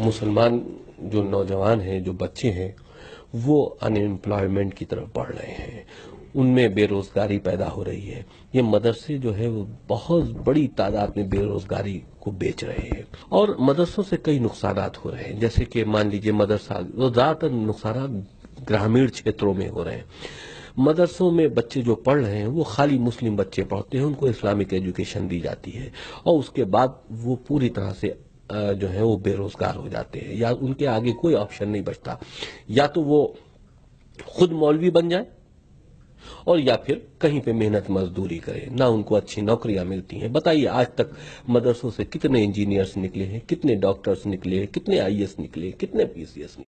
मुसलमान जो नौजवान हैं, जो बच्चे हैं, वो अनएम्प्लॉयमेंट की तरफ़ बढ़ रहे हैं। उनमें बेरोजगारी पैदा हो रही है। ये मदरसे जो है, वो बहुत बड़ी तादाद में बेरोजगारी को बेच रहे हैं। और मदरसों से कई नुकसान हो रहे हैं। जैसे कि मान लीजिए, मदरसा, वो ज़्यादातर नुकसान ग्रामीण क्षेत्रों में हो रहे हैं। मदरसों में बच्चे जो पढ़ रहे हैं, वो खाली मुस्लिम बच्चे पढ़ते हैं। उनको इस्लामिक एजुकेशन दी जाती है। और उसके बाद वो पूरी तरह से जो है वो बेरोजगार हो जाते हैं। या उनके आगे कोई ऑप्शन नहीं बचता। या तो वो खुद मौलवी बन जाए और या फिर कहीं पे मेहनत मजदूरी करें। ना उनको अच्छी नौकरियाँ मिलती हैं। बताइए, आज तक मदरसों से कितने इंजीनियर्स निकले हैं? कितने डॉक्टर्स निकले हैं? कितने आईएएस निकले हैं? कितने पीसीएस निकले